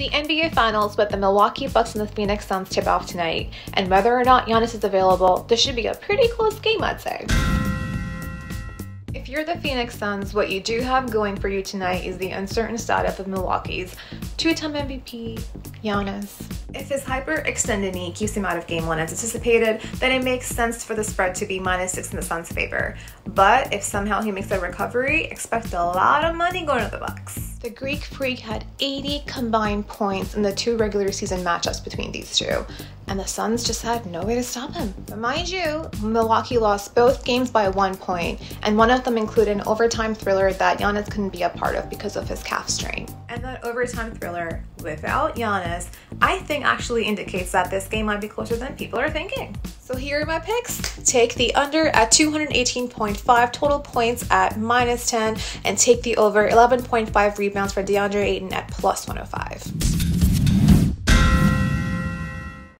The NBA Finals with the Milwaukee Bucks and the Phoenix Suns tip off tonight, and whether or not Giannis is available, this should be a pretty close game, I'd say. If you're the Phoenix Suns, what you do have going for you tonight is the uncertain status of Milwaukee's two-time MVP, Giannis. If his hyper-extended knee keeps him out of game one as anticipated, then it makes sense for the spread to be minus six in the Suns' favor. But if somehow he makes a recovery, expect a lot of money going to the Bucks. The Greek Freak had 80 combined points in the two regular season matchups between these two, and the Suns just had no way to stop him. But mind you, Milwaukee lost both games by one point, and one of them included an overtime thriller that Giannis couldn't be a part of because of his calf strain. And that overtime thriller without Giannis, I think actually indicates that this game might be closer than people are thinking. So here are my picks. Take the under at 218.5 total points at minus 10 and take the over 11.5 rebounds for DeAndre Ayton at plus 105.